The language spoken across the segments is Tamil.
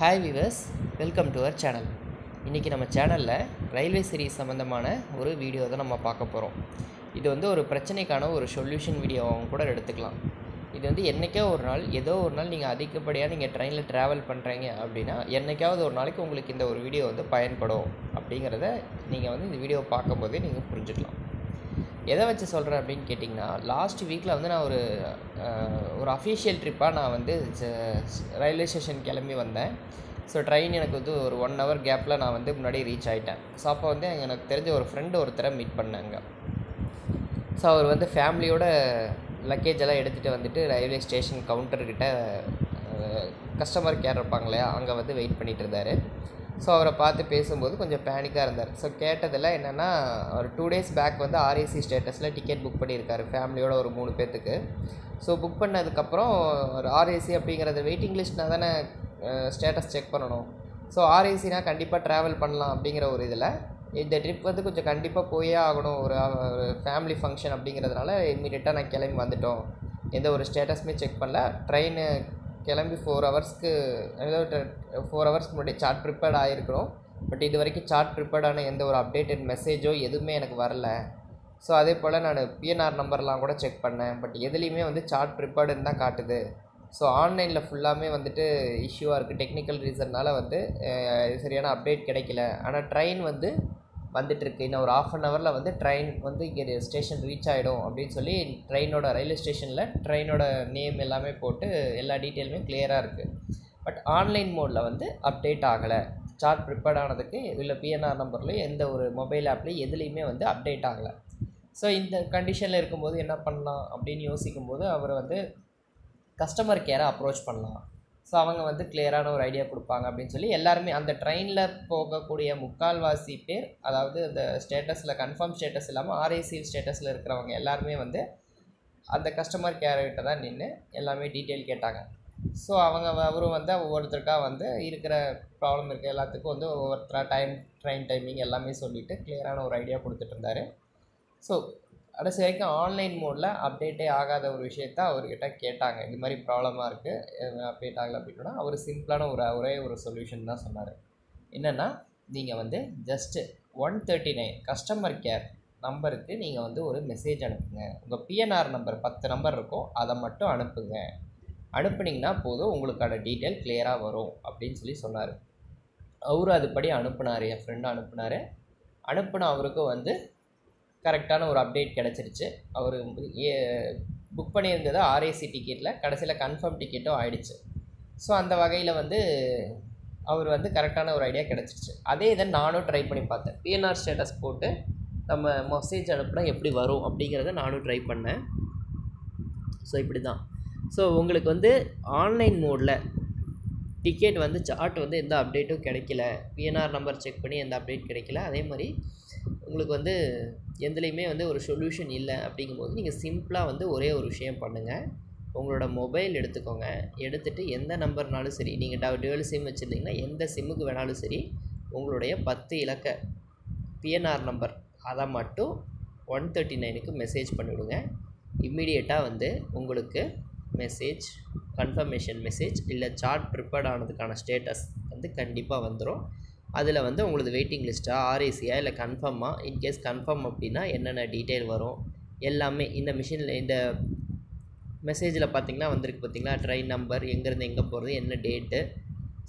Hi viewers welcome to our channel இன்றைக்கி நம்ம சேனலில் ரயில்வே சீரீஸ் சம்மந்தமான ஒரு வீடியோ தான் நம்ம பார்க்க போகிறோம் இது வந்து ஒரு பிரச்சனைக்கான ஒரு சொல்யூஷன் வீடியோவாகவும் கூட எடுத்துக்கலாம். இது வந்து என்றைக்கோ ஒரு நாள் ஏதோ ஒரு நாள் நீங்கள் அதிகப்படியாக நீங்கள் ட்ரெயினில் ட்ராவல் பண்ணுறீங்க அப்படின்னா என்றைக்காவது ஒரு நாளைக்கு உங்களுக்கு இந்த ஒரு வீடியோ வந்து பயன்படும் அப்படிங்கிறத நீங்கள் வந்து இந்த வீடியோ பார்க்கும்போதே நீங்கள் புரிஞ்சுக்கலாம். எதை வச்சு சொல்கிறேன் அப்படின்னு கேட்டிங்கன்னா லாஸ்ட் வீக்கில் வந்து நான் ஒரு ஒரு அஃபீஷியல் ட்ரிப்பாக நான் வந்து ரயில்வே ஸ்டேஷன் கிளம்பி வந்தேன். ஸோ ட்ரெயின் எனக்கு வந்து ஒரு ஒன் ஹவர் கேப்பில் நான் வந்து முன்னாடி ரீச் ஆகிட்டேன் ஸோ அப்போ வந்து எனக்கு தெரிஞ்ச ஒரு ஃப்ரெண்டு ஒருத்தரை மீட் பண்ணாங்க. ஸோ அவர் வந்து ஃபேமிலியோட லக்கேஜ் எல்லாம் எடுத்துகிட்டு வந்துட்டு ரயில்வே ஸ்டேஷன் கவுண்டர்கிட்ட கஸ்டமர் கேர் இருப்பாங்க இல்லையா அங்கே வந்து வெயிட் பண்ணிகிட்டு இருந்தார். ஸோ அவரை பார்த்து பேசும்போது கொஞ்சம் பேனிக்காக இருந்தார். ஸோ கேட்டதில் என்னென்னா ஒரு டூ டேஸ் பேக் வந்து ஆர்ஏசி ஸ்டேட்டஸில் டிக்கெட் புக் பண்ணியிருக்காரு ஃபேமிலியோட ஒரு மூணு பேர்த்துக்கு ஸோ புக் பண்ணதுக்கப்புறம் ஒரு ஆர்ஏசி அப்படிங்கிறது வெயிட்டிங் லிஸ்ட்னா தானே ஸ்டேட்டஸ் செக் பண்ணணும். ஸோ ஆர்ஏசினா கண்டிப்பாக ட்ராவல் பண்ணலாம் அப்படிங்கிற ஒரு இதில் இந்த ட்ரிப் வந்து கொஞ்சம் கண்டிப்பாக போயே ஆகணும். ஒரு ஒரு ஃபேமிலி ஃபங்க்ஷன் அப்படிங்கிறதுனால இம்மீடியட்டாக நான் கிளம்பி வந்துட்டோம். எந்த ஒரு ஸ்டேட்டஸுமே செக் பண்ணல. ட்ரெயின் கிளம்பி ஃபோர் ஹவர்ஸ்க்கு ஏதாவது ஃபோர் ஹவர்ஸ்க்கு முன்னாடி சார்ட் ப்ரிப்பேர்ட் ஆகிருக்கிறோம் பட் இது வரைக்கும் சார்ட் ப்ரிப்பேர்டான எந்த ஒரு அப்டேட்டட் மெசேஜோ எதுவுமே எனக்கு வரல. ஸோ அதே போல் நான் பிஎன்ஆர் நம்பர்லாம் கூட செக் பண்ணேன். பட் எதுலேயுமே வந்து சார்ட் ப்ரிப்பேர்டுன்னு தான் காட்டுது. ஸோ ஆன்லைனில் ஃபுல்லாமே வந்துட்டு இஷ்யூவாக இருக்குது டெக்னிக்கல் ரீசன்னால வந்து சரியான அப்டேட் கிடைக்கல. ஆனால் ட்ரெயின் வந்து வந்துட்டுருக்கு. இன்னும் ஒரு ஆஃப் அன் ஹவரில் வந்து ட்ரெயின் வந்து இங்கே ஸ்டேஷன் ரீச் ஆகிடும் அப்படின்னு சொல்லி ட்ரெயினோட ரயில்வே ஸ்டேஷனில் ட்ரெயினோட நேம் எல்லாமே போட்டு எல்லா டீட்டெயிலுமே கிளியராக இருக்குது பட் ஆன்லைன் மோடில் வந்து அப்டேட் ஆகலை. சார்ட் ப்ரிப்பேர்ட் ஆனதுக்கு இல்லை பிஎன்ஆர் நம்பர்லேயும் எந்த ஒரு மொபைல் ஆப்லேயும் எதுலேயுமே வந்து அப்டேட் ஆகலை. ஸோ இந்த கண்டிஷனில் இருக்கும்போது என்ன பண்ணலாம் அப்படின்னு யோசிக்கும்போது அவர் வந்து கஸ்டமர் கேரை அப்ரோச் பண்ணலாம். ஸோ அவங்க வந்து கிளியரான ஒரு ஐடியா கொடுப்பாங்க அப்படின்னு சொல்லி எல்லாருமே அந்த ட்ரெயினில் போகக்கூடிய முக்கால்வாசி பேர் அதாவது அந்த ஸ்டேட்டஸில் கன்ஃபார்ம் ஸ்டேட்டஸ் இல்லாமல் ஆர்ஏசி ஸ்டேட்டஸில் இருக்கிறவங்க எல்லாருமே வந்து அந்த கஸ்டமர் கேர்கிட்ட தான் நின்று எல்லாமே டீட்டெயில் கேட்டாங்க. ஸோ அவங்க அவரும் வந்து ஒவ்வொருத்தருக்காக வந்து இருக்கிற ப்ராப்ளம் இருக்க எல்லாத்துக்கும் வந்து ஒவ்வொருத்தராக டைம் ட்ரெயின் டைமிங் எல்லாமே சொல்லிவிட்டு கிளியரான ஒரு ஐடியா கொடுத்துட்டு இருந்தார். ஸோ கடைசி வரைக்கும் ஆன்லைன் மோடில் அப்டேட்டே ஆகாத ஒரு விஷயத்த அவர்கிட்ட கேட்டாங்க. இந்த மாதிரி ப்ராப்ளமாக இருக்குது அப்டேட் ஆகலை அப்படின்னா அவர் சிம்பிளான ஒரு ஒரே ஒரு சொல்யூஷன் தான் சொன்னார். என்னென்னா நீங்கள் வந்து just one thirty nine customer care நம்பருக்கு நீங்கள் வந்து ஒரு மெசேஜ் அனுப்புங்க. உங்கள் பிஎன்ஆர் நம்பர் பத்து நம்பர் இருக்கும் அதை மட்டும் அனுப்புங்க. அனுப்புனீங்கன்னா போதும் உங்களுக்கான டீட்டெயில் கிளியராக வரும் அப்படின்னு சொல்லி சொன்னார். அவரும் அதுபடி அனுப்புனார் என் ஃப்ரெண்டு அனுப்புனார். அனுப்புன அவருக்கு வந்து கரெக்டான ஒரு அப்டேட் கிடச்சிருச்சு. அவர் புக் பண்ணியிருந்தது ஆர்ஏசி டிக்கெட்டில் கடைசியில் கன்ஃபார்ம் டிக்கெட்டும் ஆயிடுச்சு. ஸோ அந்த வகையில் வந்து அவர் வந்து கரெக்டான ஒரு ஐடியா கிடச்சிருச்சு. அதே இதை நானும் ட்ரை பண்ணி பார்த்தேன். பிஎன்ஆர் ஸ்டேட்டஸ் போட்டு நம்ம மெசேஜ் அனுப்புனா எப்படி வரும் அப்படிங்கிறத நானும் ட்ரை பண்ணேன். ஸோ இப்படி தான் ஸோ உங்களுக்கு வந்து ஆன்லைன் மோடில் டிக்கெட் வந்து சார்ட் வந்து எந்த அப்டேட்டும் கிடைக்கல. பிஎன்ஆர் நம்பர் செக் பண்ணி எந்த அப்டேட் கிடைக்கல. அதே மாதிரி உங்களுக்கு வந்து எதுலேயுமே வந்து ஒரு சொல்யூஷன் இல்லை அப்படிங்கும்போது நீங்கள் சிம்பிளாக வந்து ஒரே ஒரு விஷயம் பண்ணுங்கள் உங்களோட மொபைல் எடுத்துக்கோங்க. எடுத்துகிட்டு எந்த நம்பர்னாலும் சரி நீங்கள் டவ் டுவெல் சிம் வச்சுருந்தீங்கன்னா எந்த சிம்முக்கு வேணாலும் சரி உங்களுடைய பத்து இலக்க பிஎன்ஆர் நம்பர் அதை மட்டும் ஒன் தேர்ட்டி நைனுக்கு மெசேஜ் பண்ணிவிடுங்க இம்மிடியேட்டாக வந்து உங்களுக்கு மெசேஜ் கன்ஃபர்மேஷன் மெசேஜ் இல்லை சார்ட் ப்ரிப்பேர்ட் ஆனதுக்கான ஸ்டேட்டஸ் வந்து கண்டிப்பாக வந்துடும் அதில் வந்து உங்களது வெயிட்டிங் லிஸ்ட்டாக ஆர்ஏசியா இல்லை கன்ஃபார்மாக இன்கேஸ் கன்ஃபார்ம் அப்படின்னா என்னென்ன டீட்டெயில் வரும் எல்லாமே இந்த மிஷினில் இந்த மெசேஜில் பார்த்திங்கன்னா வந்திருக்கு பார்த்தீங்களா ட்ரெயின் நம்பர் எங்கேருந்து எங்கே போகிறது என்ன டேட்டு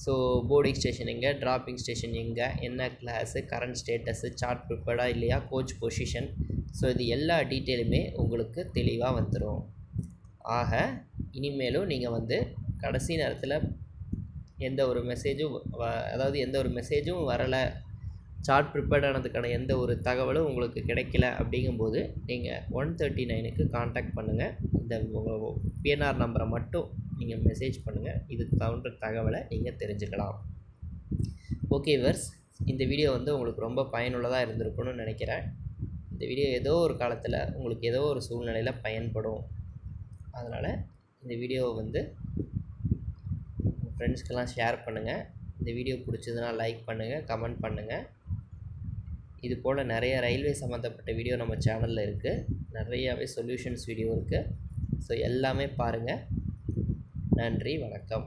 ஸோ போர்டிங் ஸ்டேஷன் எங்கே ட்ராப்பிங் ஸ்டேஷன் எங்கே என்ன கிளாஸு கரண்ட் ஸ்டேட்டஸு சார்ட் ப்ரிப்பேர்டாக இல்லையா? கோச் பொசிஷன் ஸோ இது எல்லா டீட்டெயிலுமே உங்களுக்கு தெளிவாக வந்துடும் ஆக இனிமேலும் நீங்கள் வந்து கடைசி நேரத்தில் எந்த ஒரு மெசேஜும் வ- அதாவது எந்த ஒரு மெசேஜும் வரலை. சார்ட் ப்ரிப்பேர்ட் ஆனதுக்கான எந்த ஒரு தகவலும் உங்களுக்கு கிடைக்கல அப்படிங்கும்போது நீங்கள் ஒன் தேர்ட்டி நைனுக்கு காண்டாக்ட் பண்ணுங்கள் இந்த உங்கள் பிஎன்ஆர் நம்பரை மட்டும் நீங்கள் மெசேஜ் பண்ணுங்கள் இது தகுந்த தகவலை நீங்கள் தெரிஞ்சுக்கலாம். ஓகே வர்ஸ் இந்த வீடியோ வந்து உங்களுக்கு ரொம்ப பயனுள்ளதாக இருந்திருக்கும்னு நினைக்கிறேன். இந்த வீடியோ ஏதோ ஒரு காலத்தில் உங்களுக்கு ஏதோ ஒரு சூழ்நிலையில் பயன்படும். அதனால் இந்த வீடியோவை வந்து உங்கள் ஃப்ரெண்ட்ஸ்க்கெல்லாம் ஷேர் பண்ணுங்கள் இந்த வீடியோ பிடிச்சதுன்னா லைக் பண்ணுங்கள் கமெண்ட் பண்ணுங்கள் இது போல் நிறைய ரயில்வே சம்மந்தப்பட்ட வீடியோ நம்ம சேனலில் இருக்குது நிறையாவே சொல்யூஷன்ஸ் வீடியோ இருக்குது ஸோ எல்லாமே பாருங்கள் நன்றி வணக்கம்.